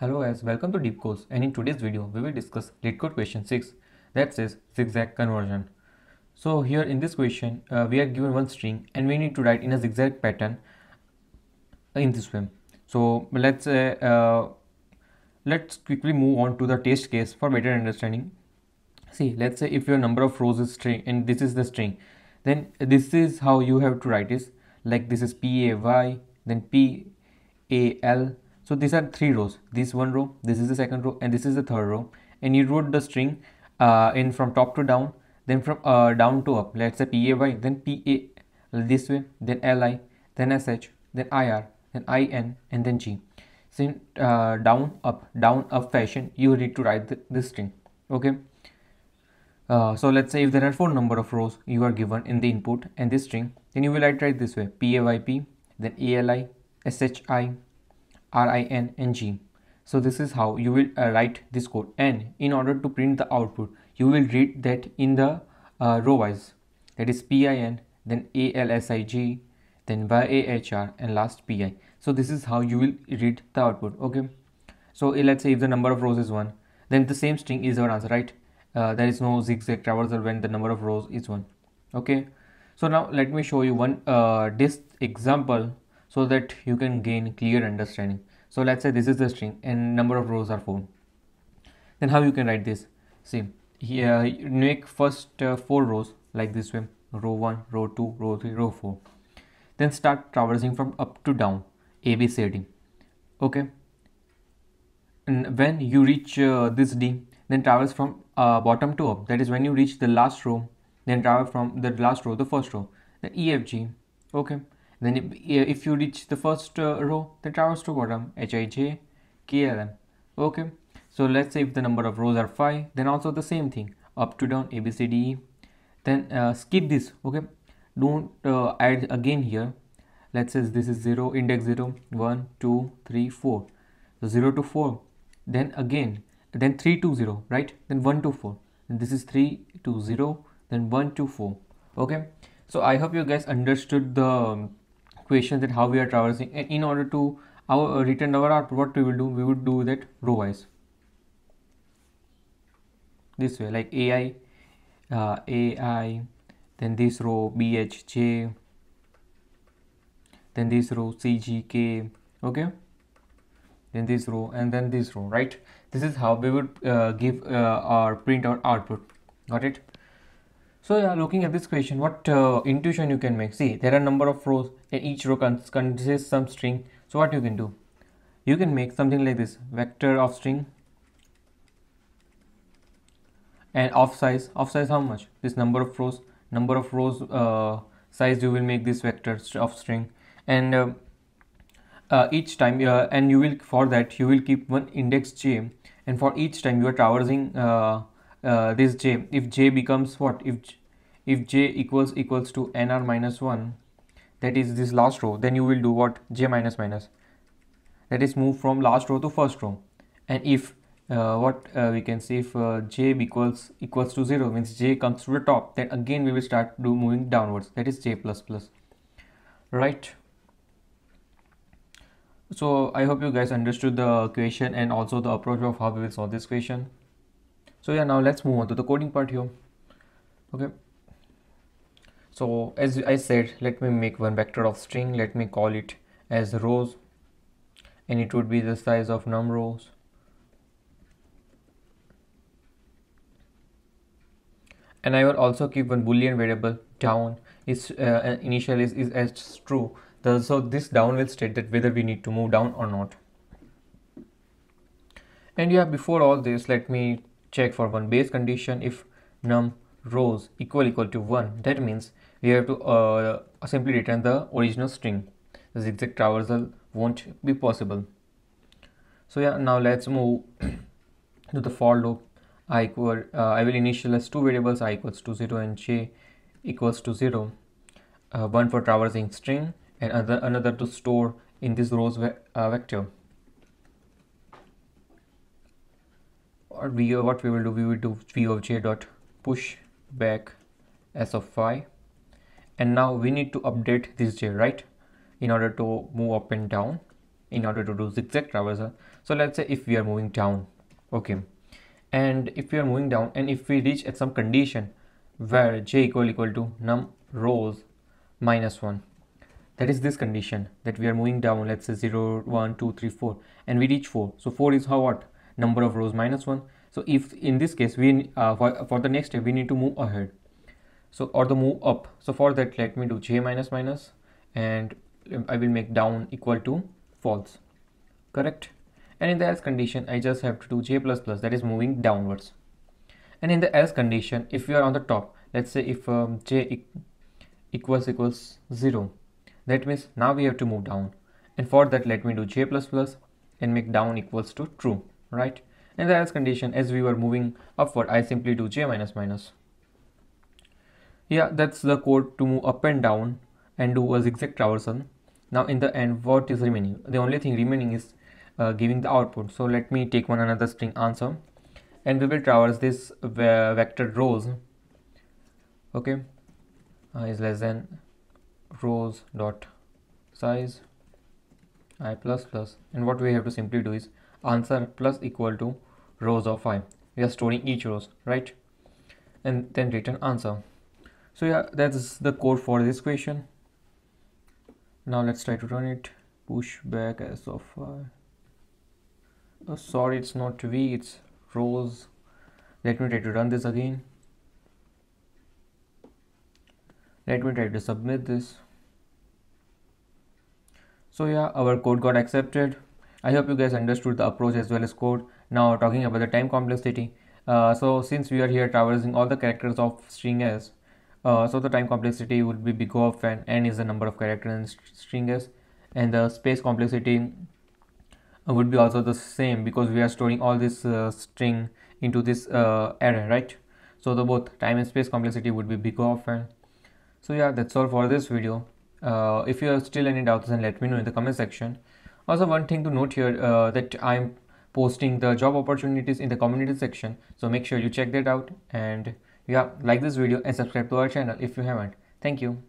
Hello guys, welcome to Deep Course and in today's video we will discuss LeetCode question 6 that says zigzag conversion. So here in this question uh, we are given one string and we need to write in a zigzag pattern in this way. So let's uh, uh, let's quickly move on to the test case for better understanding. See let's say if your number of rows is string and this is the string then this is how you have to write this like this is p a y then p a l so these are three rows. This one row this is the second row and this is the third row. And you wrote the string uh, in from top to down then from uh, down to up. Let's say pay then pa this way then li then sh then ir then in and then g. So in uh, down up down up fashion you need to write the, this string. Okay? Uh, so let's say if there are four number of rows you are given in the input and this string then you will write right this way. Payp then ali shi RIN and G. So this is how you will uh, write this code and in order to print the output you will read that in the uh, row wise that is PIN then ALSIG then YAHR and last PI. So this is how you will read the output okay. So uh, let's say if the number of rows is 1 then the same string is our answer right. Uh, there is no zigzag traversal when the number of rows is 1 okay. So now let me show you one uh, this example so that you can gain clear understanding so let's say this is the string and number of rows are 4 then how you can write this? See here make first uh, four rows like this way. Row 1 row 2 row 3 row 4 then start traversing from up to down. A b c d. Okay? And when you reach uh, this d then traverse from uh, bottom to up. That is when you reach the last row then travel from the last row the first row. The e f g. Okay then if, you reach the first uh, row then traverse to bottom hij klm okay. So let's say if the number of rows are 5 then also the same thing. Up to down a b c d e. Then uh, skip this. Okay. Don't uh, add again here. Let's say this is 0 index 0 1 2 3 4 so 0 to 4 then again then 3 to 0 right? Then 1 to 4 and this is 3 to 0 then 1 to 4 okay. So i hope you guys understood the um, question that how we are traversing and in order to our uh, return our output what we will do? We would do that row wise. This way like ai uh, ai then this row bhj then this row cgk okay? Then this row and then this row right? This is how we would uh, give uh, our print out output. Got it so yeah, looking at this question, what uh, intuition you can make? See, there are number of rows and each row consists some string. So what you can do? You can make something like this, vector of string and of size. Of size how much? This number of rows, number of rows uh, size you will make this vector of string and uh, uh, each time uh, and you will for that you will keep one index j and for each time you are traversing uh, this j if j becomes what? If if j equals equals to nr minus 1 that is this last row then you will do what? J minus minus. That is move from last row to first row. And if uh, what uh, we can say if uh, j equals equals to 0 means j comes to the top then again we will start do moving downwards. That is j plus plus. Right? So i hope you guys understood the question and also the approach of how we will solve this question so yeah now let's move on to the coding part here. Okay. So as I said let me make one vector of string. Let me call it as rows and it would be the size of num rows. And I will also keep one boolean variable down. Is uh, initial is, is as true. The, so this down will state that whether we need to move down or not. And yeah before all this let me check for one base condition if num rows equal equal to 1 that means we have to uh, simply return the original string. The zigzag traversal won't be possible. So yeah now let's move to the for loop. I equal uh, i will initialize two variables i equals to 0 and j equals to 0 uh, one for traversing string and other another to store in this rows ve uh, vector or we what we will do we will do v of j dot push back s of phi. And now we need to update this j right? In order to move up and down in order to do zigzag traversal. So let's say if we are moving down okay. And if we are moving down and if we reach at some condition where j equal equal to num rows minus 1 that is this condition that we are moving down let's say 0 1 2 3 4 and we reach 4 so 4 is how what number of rows minus 1 so if in this case we uh, for, for the next step we need to move ahead. So or the move up. So for that let me do j minus minus and i will make down equal to false. Correct? And in the else condition i just have to do j plus plus. That is moving downwards. And in the else condition if we are on the top let's say if um, j e equals equals 0 that means now we have to move down. And for that let me do j plus plus and make down equals to true right? And the else condition as we were moving upward i simply do j minus minus. Yeah that's the code to move up and down and do a zigzag traversal. Now in the end what is remaining? The only thing remaining is uh, giving the output. So let me take one another string answer. And we will traverse this vector rows. Okay? Uh, is less than rows dot size i plus plus. And what we have to simply do is answer plus equal to rows of i we are storing each rows right? And then return answer. So yeah that's the code for this question. Now let's try to run it. Push back as of oh, sorry it's not v it's rows. Let me try to run this again. Let me try to submit this. So yeah our code got accepted i hope you guys understood the approach as well as code. Now talking about the time complexity uh, so since we are here traversing all the characters of string s uh, so the time complexity would be big O of n n is the number of characters in st string s and the space complexity uh, would be also the same because we are storing all this uh, string into this uh, array right? So the both time and space complexity would be big O of n so yeah that's all for this video. Uh, if you have still any doubts then let me know in the comment section also one thing to note here uh, that i'm posting the job opportunities in the community section. So make sure you check that out and yeah like this video and subscribe to our channel if you haven't. Thank you